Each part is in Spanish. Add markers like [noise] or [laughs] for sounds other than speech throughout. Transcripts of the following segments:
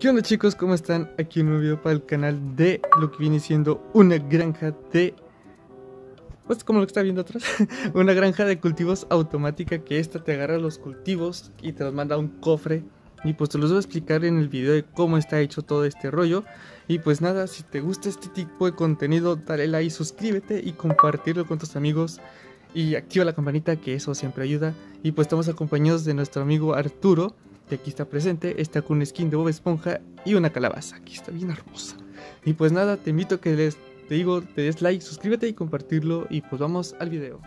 ¿Qué onda chicos? ¿Cómo están? Aquí un nuevo video para el canal de lo que viene siendo una granja de... Pues como lo que está viendo atrás, [laughs] una granja de cultivos automática que esta te agarra los cultivos y te los manda a un cofre y pues te los voy a explicar en el video de cómo está hecho todo este rollo y pues nada, si te gusta este tipo de contenido dale like, suscríbete y compartirlo con tus amigos y activa la campanita que eso siempre ayuda y pues estamos acompañados de nuestro amigo Arturo que aquí está presente, está con un skin de Bob Esponja y una calabaza, aquí está bien hermosa. Y pues nada, te invito a que les, te digo, te des like, suscríbete y compartirlo y pues vamos al video.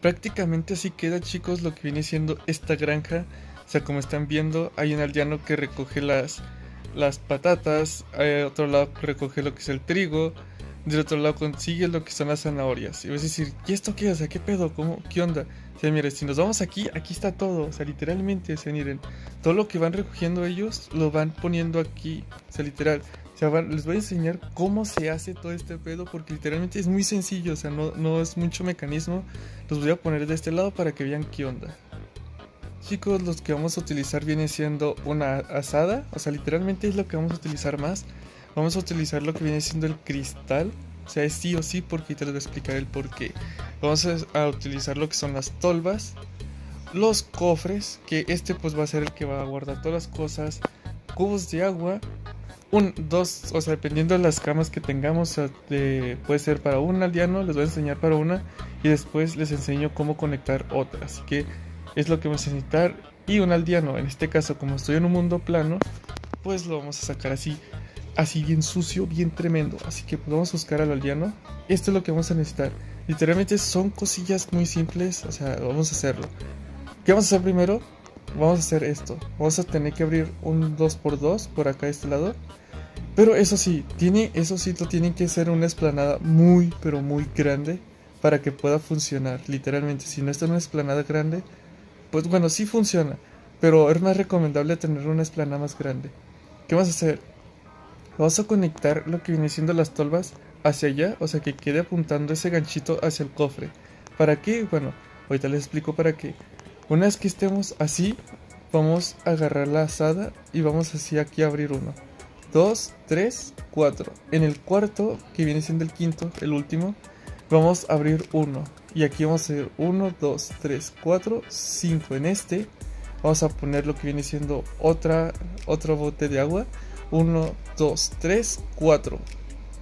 Prácticamente así queda chicos lo que viene siendo esta granja. O sea, como están viendo, hay un aldeano que recoge las, las patatas, hay otro lado recoge lo que es el trigo, del otro lado consigue lo que son las zanahorias. Y vas a decir, ¿y esto qué? O sea, ¿qué pedo? ¿Cómo? ¿Qué onda? O sea, miren, si nos vamos aquí, aquí está todo. O sea, literalmente, o miren, todo lo que van recogiendo ellos lo van poniendo aquí. O sea, literal. O sea, les voy a enseñar cómo se hace todo este pedo porque literalmente es muy sencillo. O sea, no, no es mucho mecanismo. Los voy a poner de este lado para que vean qué onda. Chicos, los que vamos a utilizar viene siendo una asada. O sea, literalmente es lo que vamos a utilizar más. Vamos a utilizar lo que viene siendo el cristal. O sea, es sí o sí porque te les voy a explicar el por qué. Vamos a, utilizar lo que son las tolvas. Los cofres, que este pues va a ser el que va a guardar todas las cosas. Cubos de agua. Un, dos, o sea, dependiendo de las camas que tengamos, puede ser para un aldeano, les voy a enseñar para una y después les enseño cómo conectar otra. Así que es lo que vamos a necesitar. Y un aldeano, en este caso, como estoy en un mundo plano, pues lo vamos a sacar así así bien sucio, bien tremendo. Así que pues, vamos a buscar al aldeano. Esto es lo que vamos a necesitar. Literalmente son cosillas muy simples. O sea, vamos a hacerlo. ¿Qué vamos a hacer primero? Vamos a hacer esto. Vamos a tener que abrir un 2x2 por acá a este lado. Pero eso sí, tiene, eso sí, tiene que ser una esplanada muy, pero muy grande para que pueda funcionar. Literalmente, si no está en una esplanada grande, pues bueno, sí funciona. Pero es más recomendable tener una esplanada más grande. ¿Qué vamos a hacer? Vamos a conectar lo que viene siendo las tolvas hacia allá, o sea que quede apuntando ese ganchito hacia el cofre. ¿Para qué? Bueno, ahorita les explico para qué. Una vez que estemos así, vamos a agarrar la asada y vamos así aquí a abrir uno. Dos, tres, cuatro. En el cuarto, que viene siendo el quinto, el último, vamos a abrir uno. Y aquí vamos a hacer uno, dos, tres, cuatro, cinco. En este vamos a poner lo que viene siendo otra, otro bote de agua 1, 2, 3, 4.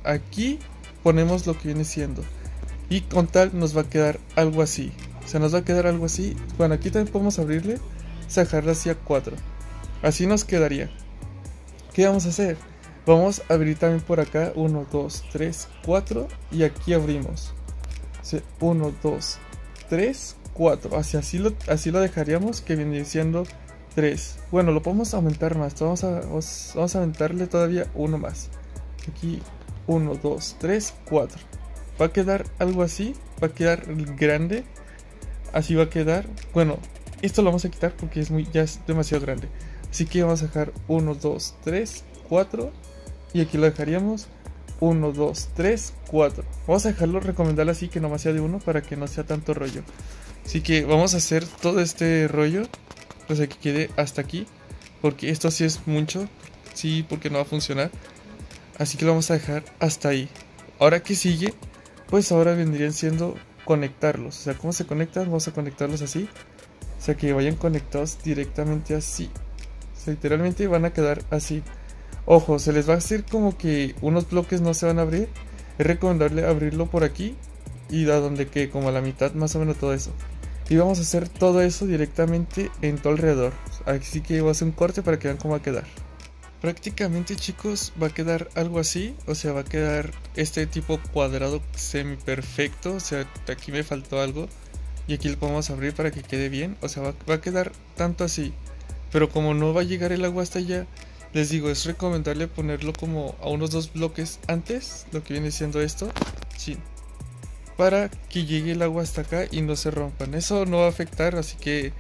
Aquí ponemos lo que viene siendo. Y con tal nos va a quedar algo así. O sea, nos va a quedar algo así. Bueno, aquí también podemos abrirle. Sacarla hacia 4. Así nos quedaría. ¿Qué vamos a hacer? Vamos a abrir también por acá. 1, 2, 3, 4. Y aquí abrimos. 1, 2, 3, 4. Así, así, lo, así lo dejaríamos. Que viene siendo 3. Bueno, lo podemos aumentar más. Vamos a, vamos a aumentarle todavía uno más. Aquí 1, 2, 3, 4. Va a quedar algo así. Va a quedar grande. Así va a quedar. Bueno, esto lo vamos a quitar porque es muy, ya es demasiado grande. Así que vamos a dejar 1, 2, 3, 4. Y aquí lo dejaríamos 1, 2, 3, 4. Vamos a dejarlo recomendable así que no más sea de uno para que no sea tanto rollo. Así que vamos a hacer todo este rollo o sea, que quede hasta aquí. Porque esto sí es mucho. Sí, porque no va a funcionar. Así que lo vamos a dejar hasta ahí. Ahora que sigue, pues ahora vendrían siendo conectarlos. O sea, ¿cómo se conectan? Vamos a conectarlos así. O sea, que vayan conectados directamente así. O sea, literalmente van a quedar así. Ojo, se les va a hacer como que unos bloques no se van a abrir. Es recomendable abrirlo por aquí y a donde que como a la mitad más o menos todo eso. Y vamos a hacer todo eso directamente en todo alrededor. Así que voy a hacer un corte para que vean cómo va a quedar. Prácticamente chicos va a quedar algo así. O sea va a quedar este tipo cuadrado semi perfecto. O sea aquí me faltó algo. Y aquí lo podemos abrir para que quede bien. O sea va, va a quedar tanto así. Pero como no va a llegar el agua hasta allá. Les digo, es recomendable ponerlo como a unos dos bloques antes. Lo que viene siendo esto. Sí, para que llegue el agua hasta acá y no se rompan. Eso no va a afectar, así que...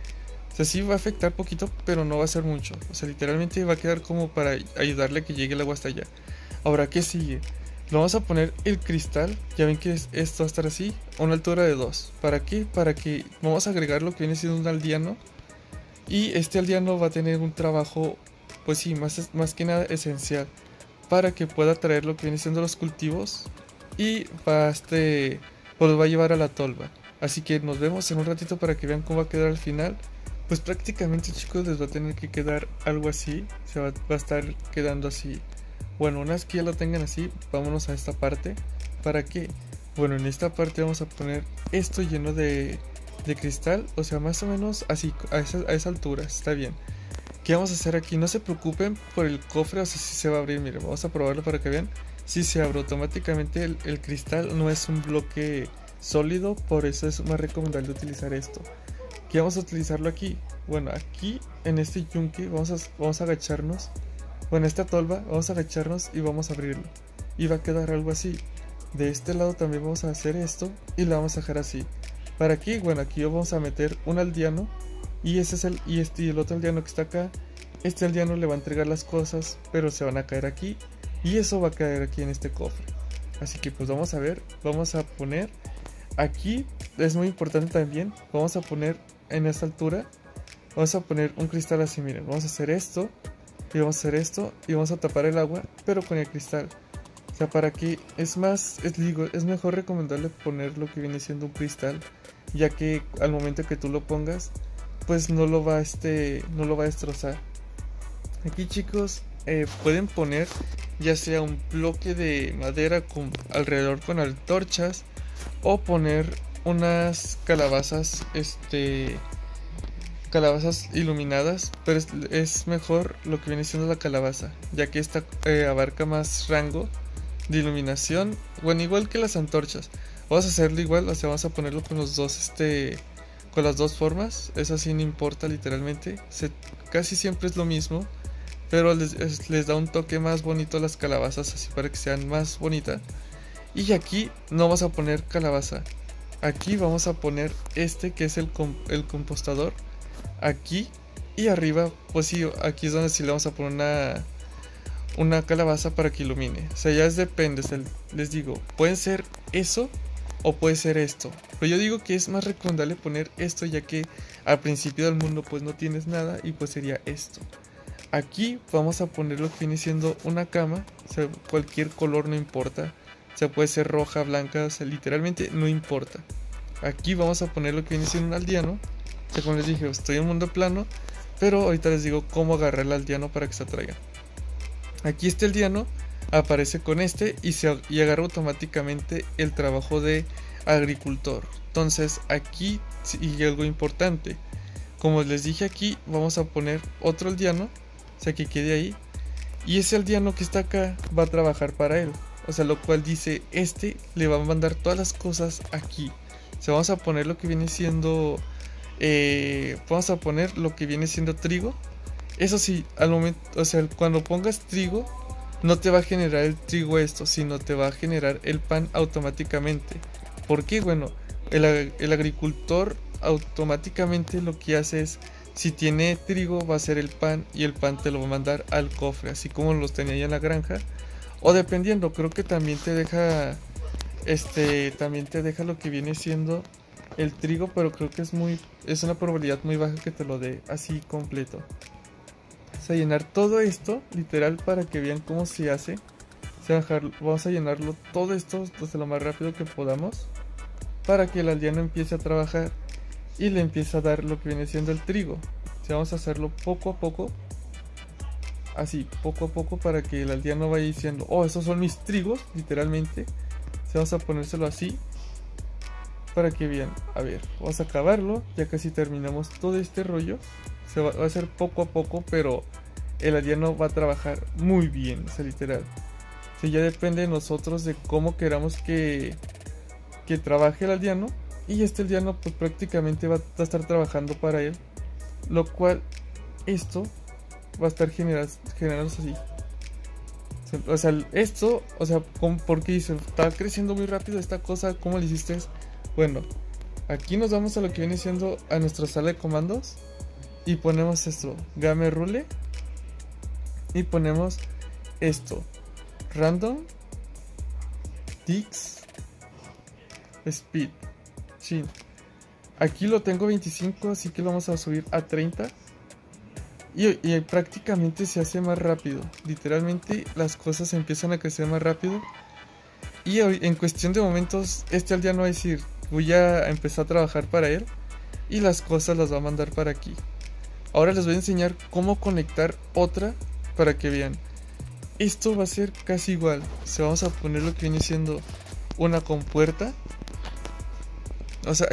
O sea, sí va a afectar poquito, pero no va a ser mucho. O sea, literalmente va a quedar como para ayudarle a que llegue el agua hasta allá. Ahora, ¿qué sigue? lo vamos a poner el cristal, ya ven que esto va a estar así, a una altura de 2. ¿Para qué? Para que vamos a agregar lo que viene siendo un aldeano. Y este aldeano va a tener un trabajo, pues sí, más, más que nada esencial. Para que pueda traer lo que viene siendo los cultivos. Y va este, pues va a llevar a la tolva. Así que nos vemos en un ratito para que vean cómo va a quedar al final. Pues prácticamente chicos les va a tener que quedar algo así. Se va, va a estar quedando así bueno, una vez que ya lo tengan así, vámonos a esta parte. ¿Para qué? Bueno, en esta parte vamos a poner esto lleno de, de cristal. O sea, más o menos así, a esa, a esa altura. Está bien. ¿Qué vamos a hacer aquí? No se preocupen por el cofre, o sea, si se va a abrir. Miren, vamos a probarlo para que vean. Si se abre automáticamente el, cristal, no es un bloque sólido, por eso es más recomendable utilizar esto. ¿Qué vamos a utilizarlo aquí? Bueno, aquí en este yunque vamos a, vamos a agacharnos bueno, esta tolva vamos a agacharnos y vamos a abrirlo. Y va a quedar algo así. De este lado también vamos a hacer esto y la vamos a dejar así. Para aquí, bueno, aquí vamos a meter un aldeano y ese es el y este y el otro aldeano que está acá. Este aldeano le va a entregar las cosas, pero se van a caer aquí y eso va a caer aquí en este cofre. Así que pues vamos a ver, vamos a poner aquí es muy importante también, vamos a poner en esta altura, vamos a poner un cristal así, miren, vamos a hacer esto y vamos a hacer esto y vamos a tapar el agua pero con el cristal o sea para que es más es digo es mejor recomendable poner lo que viene siendo un cristal ya que al momento que tú lo pongas pues no lo va este no lo va a destrozar aquí chicos eh, pueden poner ya sea un bloque de madera alrededor con antorchas o poner unas calabazas este calabazas iluminadas, pero es, mejor lo que viene siendo la calabaza, ya que esta eh, abarca más rango de iluminación, bueno, igual que las antorchas. Vamos a hacerlo igual, o sea, vamos a ponerlo con los dos, este, las dos formas, eso sí no importa literalmente, casi siempre es lo mismo, pero les, da un toque más bonito a las calabazas, así para que sean más bonitas. Y aquí no vamos a poner calabaza, aquí vamos a poner este que es el, el compostador aquí y arriba, pues sí, aquí es donde sí le vamos a poner una, una calabaza para que ilumine. O sea, ya es depende, les digo, pueden ser eso o puede ser esto. Pero yo digo que es más recomendable poner esto ya que al principio del mundo pues no tienes nada y pues sería esto. Aquí vamos a poner lo que viene siendo una cama, o sea, cualquier color no importa. O sea, puede ser roja, blanca, o sea, literalmente no importa. Aquí vamos a poner lo que viene siendo un aldeano como les dije, estoy en mundo plano, pero ahorita les digo cómo agarrar el aldeano para que se atraiga. Aquí este aldeano aparece con este y, se, y agarra automáticamente el trabajo de agricultor. Entonces aquí sigue algo importante. Como les dije aquí, vamos a poner otro aldeano, o sea que quede ahí. Y ese aldeano que está acá va a trabajar para él. O sea, lo cual dice, este le va a mandar todas las cosas aquí. O sea, vamos a poner lo que viene siendo eh, vamos a poner lo que viene siendo trigo. Eso sí, al momento, o sea, cuando pongas trigo, no te va a generar el trigo esto, sino te va a generar el pan automáticamente. ¿Por qué? Bueno, el, agricultor automáticamente lo que hace es, si tiene trigo, va a ser el pan y el pan te lo va a mandar al cofre, así como los tenía ya en la granja. O dependiendo, creo que también te deja, este, también te deja lo que viene siendo el trigo, pero creo que es muy es una probabilidad muy baja que te lo dé así completo. Vamos a llenar todo esto, literal, para que vean cómo se hace. Vamos a llenarlo todo esto lo más rápido que podamos para que el aldeano empiece a trabajar y le empiece a dar lo que viene siendo el trigo. vamos a hacerlo poco a poco, así, poco a poco para que el aldeano vaya diciendo, oh, esos son mis trigos, literalmente. vamos a ponérselo así para que vean. A ver, vamos a acabarlo. Ya casi terminamos todo este rollo. Se va, a hacer poco a poco, pero el aldeano va a trabajar muy bien, o sea, literal. Si ya depende de nosotros de cómo queramos que, que trabaje el aldeano. Y este aldeano pues prácticamente va a estar trabajando para él. Lo cual esto va a estar generándose así. O sea, esto, o sea, porque dice, está creciendo muy rápido esta cosa, ¿cómo le hiciste? Bueno, aquí nos vamos a lo que viene siendo a nuestra sala de comandos y ponemos esto, game rule y ponemos esto, random Dix Speed. Sí. Aquí lo tengo 25, así que lo vamos a subir a 30. Y, prácticamente se hace más rápido. Literalmente las cosas empiezan a crecer más rápido. Y en cuestión de momentos, este al día no va a decir, voy a empezar a trabajar para él. Y las cosas las va a mandar para aquí. Ahora les voy a enseñar cómo conectar otra para que vean. Esto va a ser casi igual. Se vamos a poner lo que viene siendo una compuerta. O sea,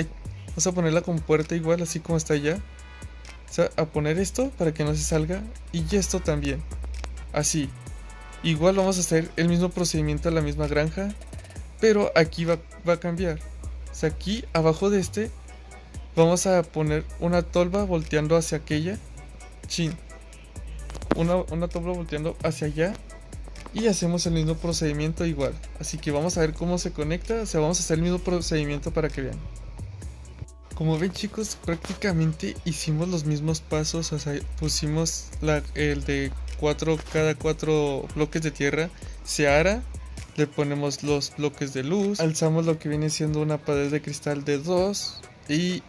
vamos a poner la compuerta igual, así como está ya. O a poner esto para que no se salga. Y esto también. Así. Igual vamos a hacer el mismo procedimiento a la misma granja. Pero aquí va a cambiar. Aquí abajo de este vamos a poner una tolva volteando hacia aquella. Chin una, una volteando hacia allá y hacemos el mismo procedimiento igual. Así que vamos a ver cómo se conecta, o sea, vamos a hacer el mismo procedimiento para que vean. Como ven chicos, prácticamente hicimos los mismos pasos, pusimos la, el de cada cuatro bloques de tierra, se ara, le ponemos los bloques de luz, alzamos lo que viene siendo una pared de cristal de 2 y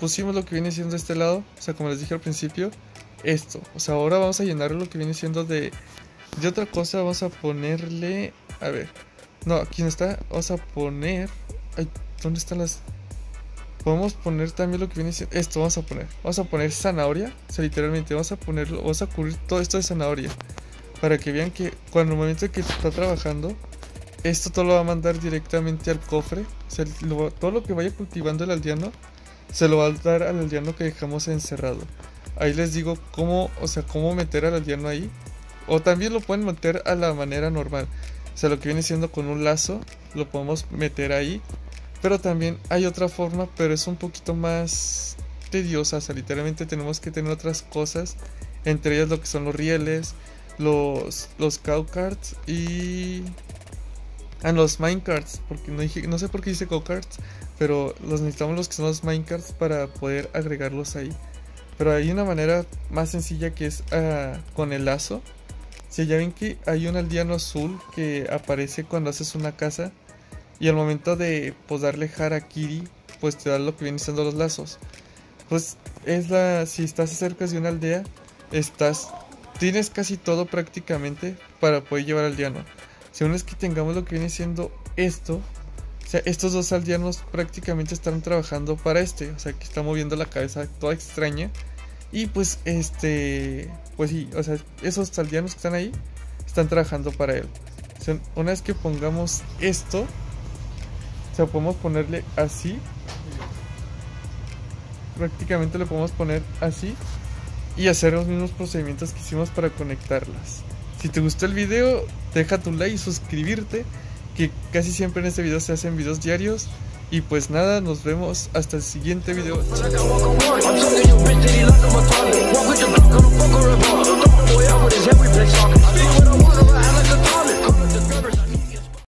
pusimos lo que viene siendo este lado, o sea, como les dije al principio, esto. O sea, ahora vamos a llenar lo que viene siendo de, de otra cosa. Vamos a ponerle... A ver. No, aquí no está. Vamos a poner... Ay, ¿dónde están las...? Podemos poner también lo que viene siendo... Esto vamos a poner. Vamos a poner zanahoria. O sea, literalmente vamos a ponerlo... Vamos a cubrir todo esto de zanahoria. Para que vean que cuando el momento que está trabajando... Esto todo lo va a mandar directamente al cofre. Todo lo que vaya cultivando el aldeano... Se lo va a dar al aldeano que dejamos encerrado. Ahí les digo cómo, o sea, cómo meter al aldeano ahí. O también lo pueden meter a la manera normal. O sea, lo que viene siendo con un lazo, lo podemos meter ahí. Pero también hay otra forma, pero es un poquito más tediosa. O sea, literalmente tenemos que tener otras cosas. Entre ellas lo que son los rieles, los, los cow cards y... Ah, los minecarts, porque no, dije, no sé por qué dice cow cards, pero los necesitamos los que son los minecarts para poder agregarlos ahí. Pero hay una manera más sencilla que es uh, con el lazo. Si ya ven que hay un aldeano azul que aparece cuando haces una casa. Y al momento de pues, darle harakiri, pues te da lo que vienen siendo los lazos. Pues es la. Si estás cerca de una aldea, estás. Tienes casi todo prácticamente para poder llevar aldeano. Según es que tengamos lo que viene siendo esto, o sea, estos dos aldeanos prácticamente están trabajando para este. O sea, que está moviendo la cabeza toda extraña. Y pues, este. Pues sí, o sea, esos aldeanos que están ahí están trabajando para él. O sea, una vez que pongamos esto, o sea, podemos ponerle así. Prácticamente lo podemos poner así. Y hacer los mismos procedimientos que hicimos para conectarlas. Si te gustó el video, deja tu like y suscribirte, que casi siempre en este video se hacen videos diarios. Y pues nada, nos vemos hasta el siguiente video.